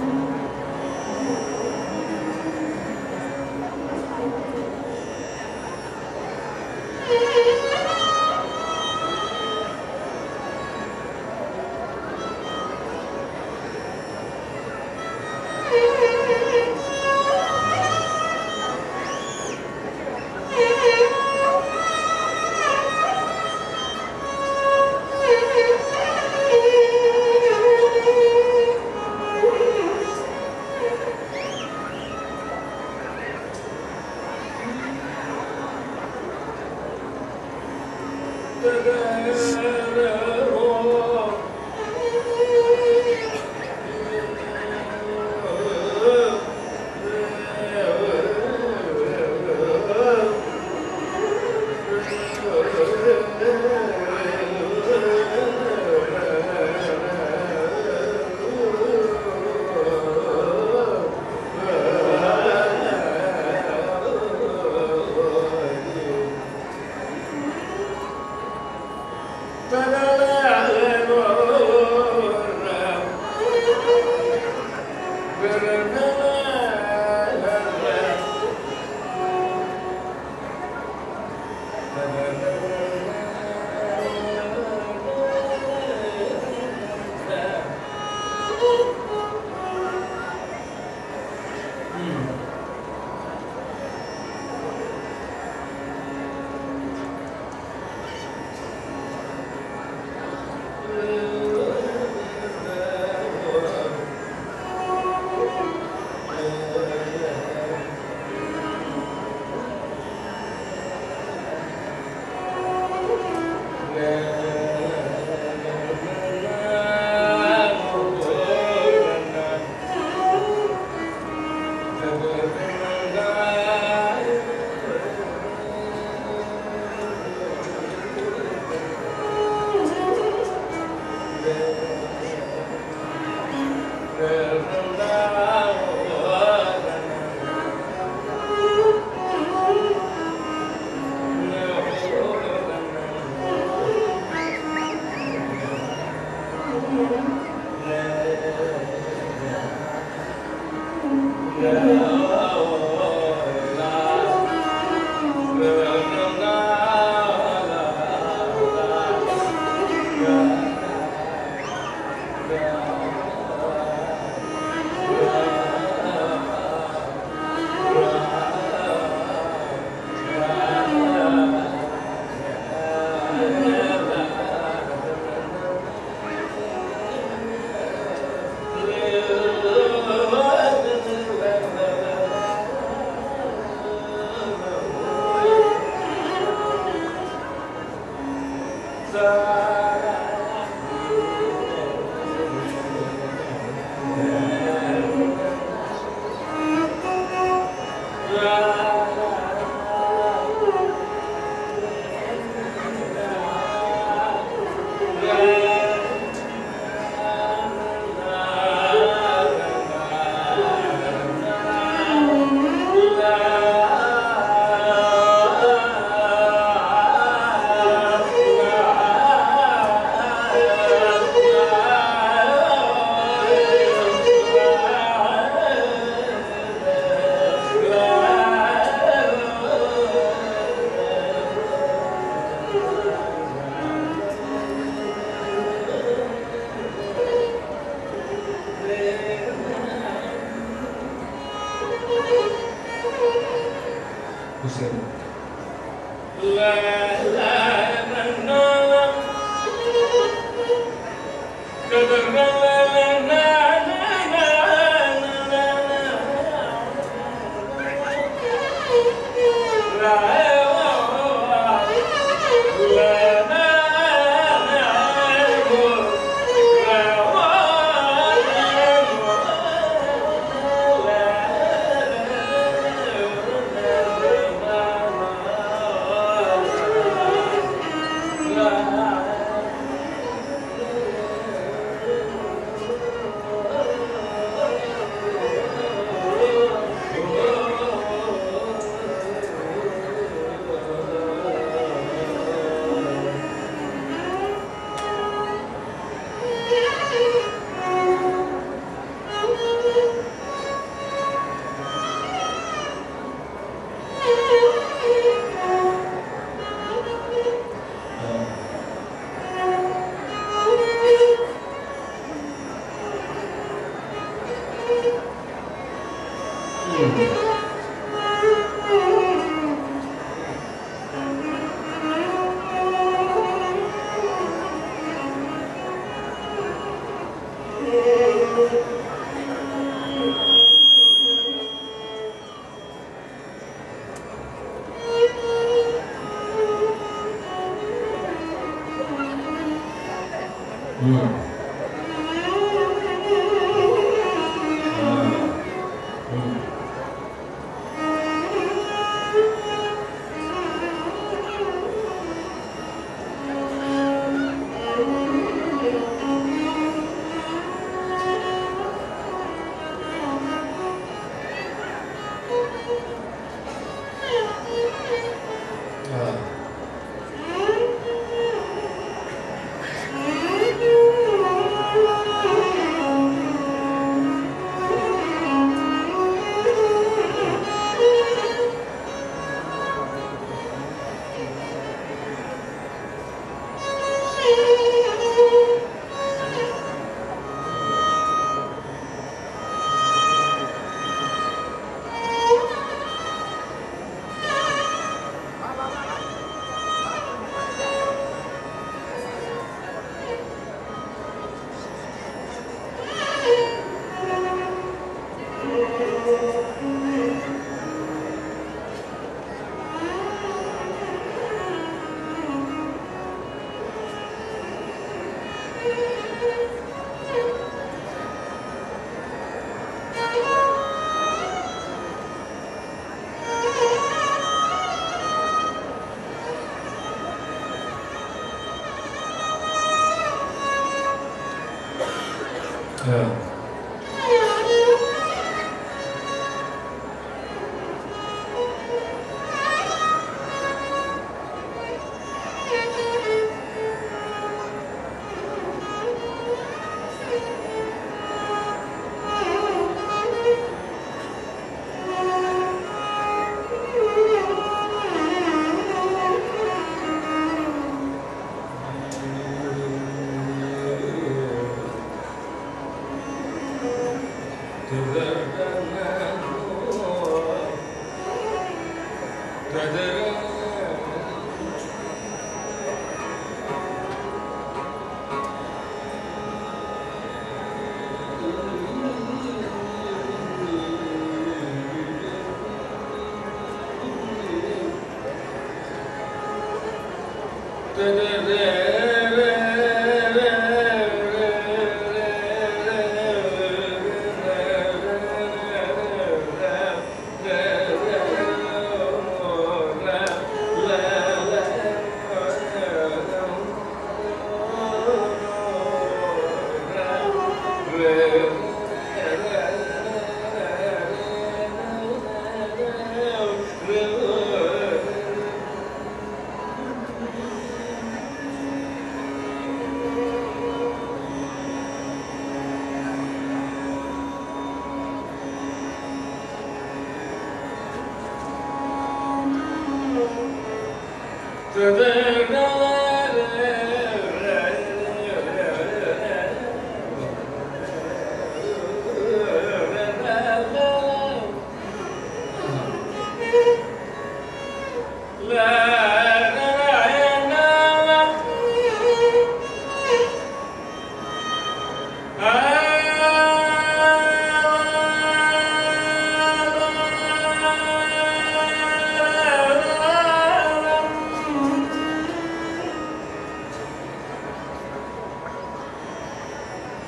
Yes. Brother So Right. brother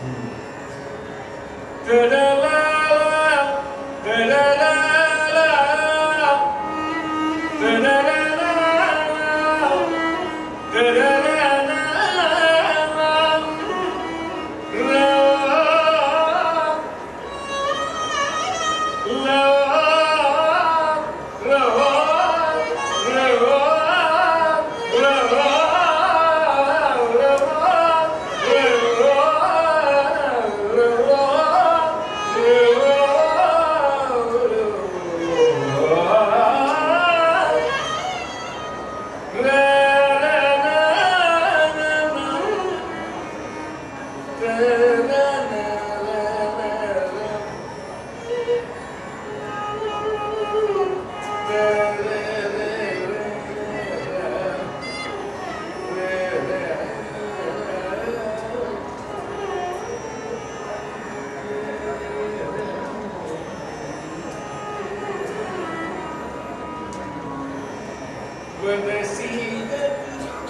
嗯，对对。When they see that